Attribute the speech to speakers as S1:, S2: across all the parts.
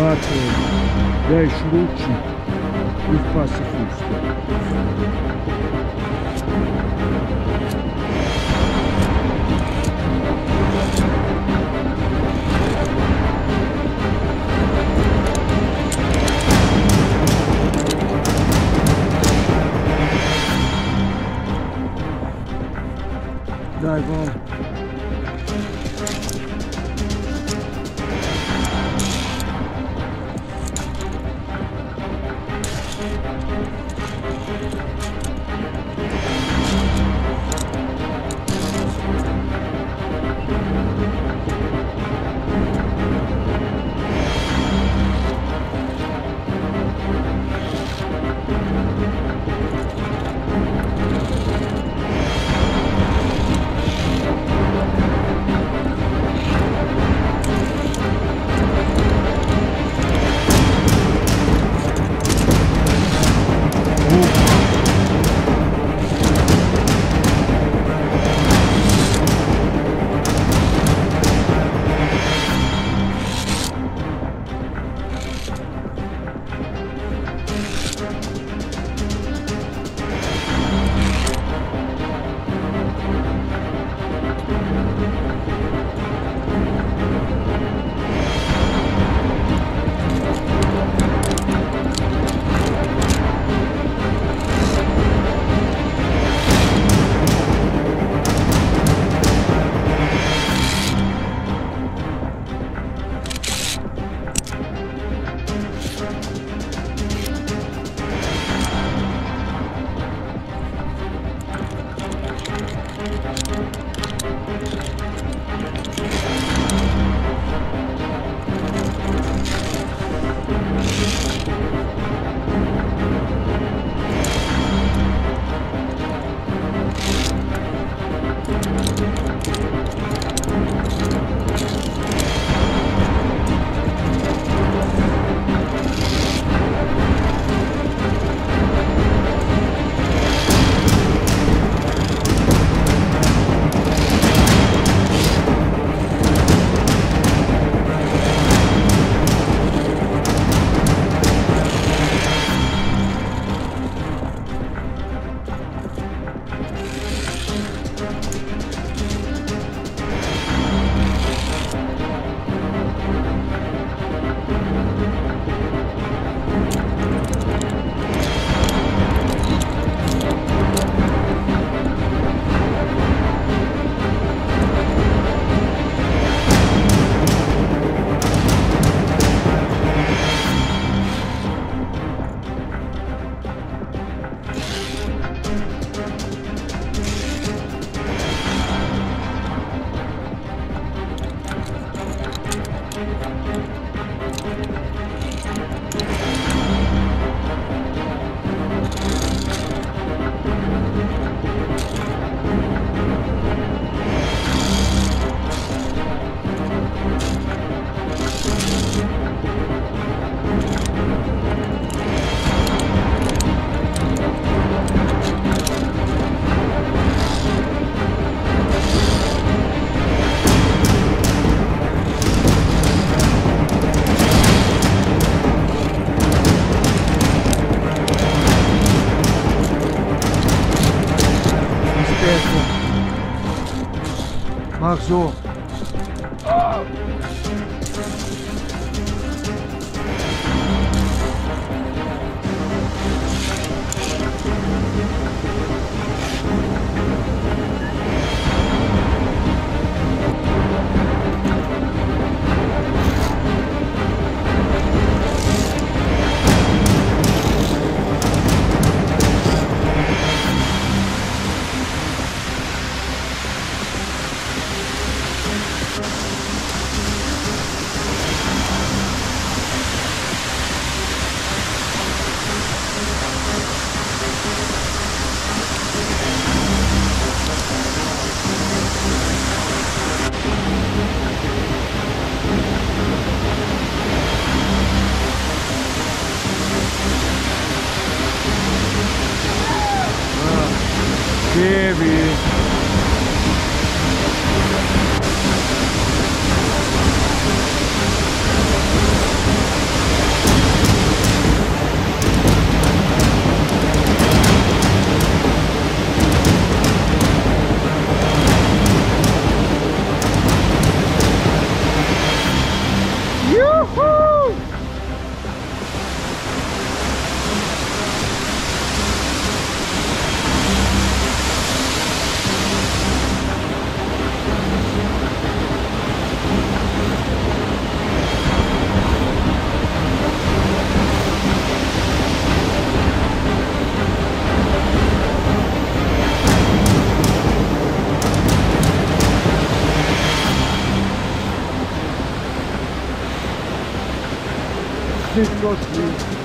S1: 4, 10 chute e faça fusta. Dai, vamos. Ах, все. Baby. Christmas tree.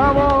S1: bravo.